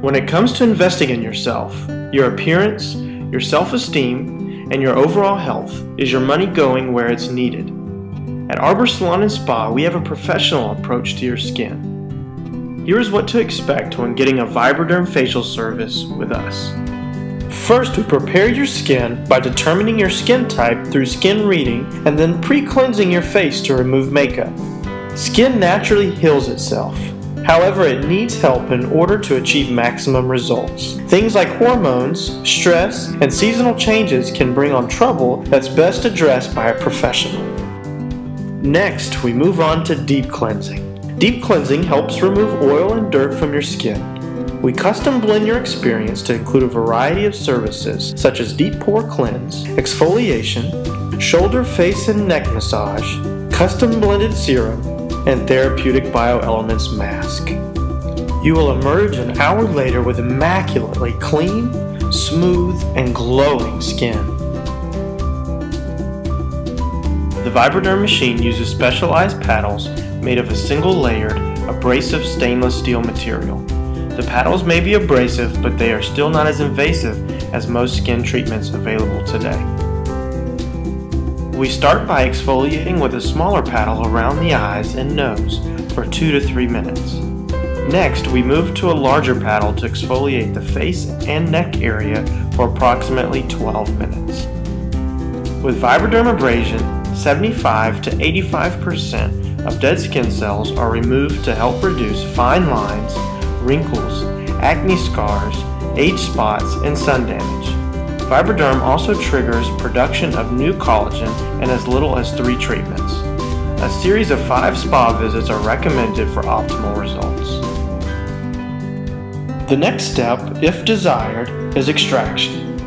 When it comes to investing in yourself, your appearance, your self esteem, and your overall health, is your money going where it's needed? At Arbor Salon and Spa, we have a professional approach to your skin. Here is what to expect when getting a Vibraderm facial service with us. First, we prepare your skin by determining your skin type through skin reading and then pre cleansing your face to remove makeup. Skin naturally heals itself. However, it needs help in order to achieve maximum results. Things like hormones, stress, and seasonal changes can bring on trouble that's best addressed by a professional. Next, we move on to deep cleansing. Deep cleansing helps remove oil and dirt from your skin. We custom blend your experience to include a variety of services such as deep pore cleanse, exfoliation, shoulder, face, and neck massage, custom blended serum, and therapeutic bioelements mask. You will emerge an hour later with immaculately clean, smooth, and glowing skin. The Vibraderm machine uses specialized paddles made of a single layered, abrasive stainless steel material. The paddles may be abrasive, but they are still not as invasive as most skin treatments available today. We start by exfoliating with a smaller paddle around the eyes and nose for 2 to 3 minutes. Next, we move to a larger paddle to exfoliate the face and neck area for approximately 12 minutes. With Vibraderm abrasion, 75 to 85% of dead skin cells are removed to help reduce fine lines, wrinkles, acne scars, age spots, and sun damage. Vibraderm also triggers production of new collagen in as little as three treatments. A series of five spa visits are recommended for optimal results. The next step, if desired, is extraction.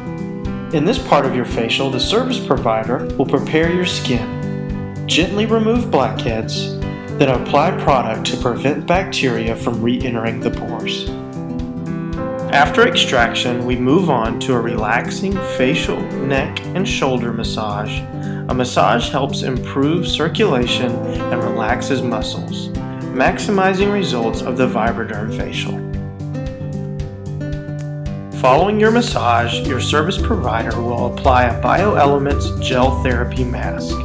In this part of your facial, the service provider will prepare your skin, gently remove blackheads, then apply product to prevent bacteria from re-entering the pores. After extraction, we move on to a relaxing facial, neck, and shoulder massage. A massage helps improve circulation and relaxes muscles, maximizing results of the Vibraderm facial. Following your massage, your service provider will apply a BioElements gel therapy mask.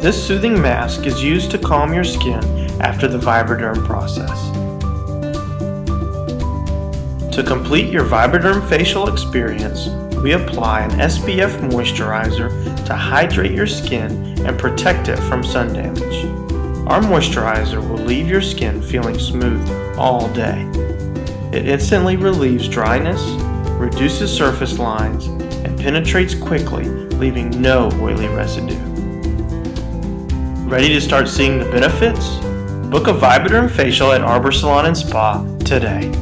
This soothing mask is used to calm your skin after the Vibraderm process. To complete your Vibraderm facial experience, we apply an SPF moisturizer to hydrate your skin and protect it from sun damage. Our moisturizer will leave your skin feeling smooth all day. It instantly relieves dryness, reduces surface lines, and penetrates quickly, leaving no oily residue. Ready to start seeing the benefits? Book a Vibraderm facial at Arbor Salon and Spa today.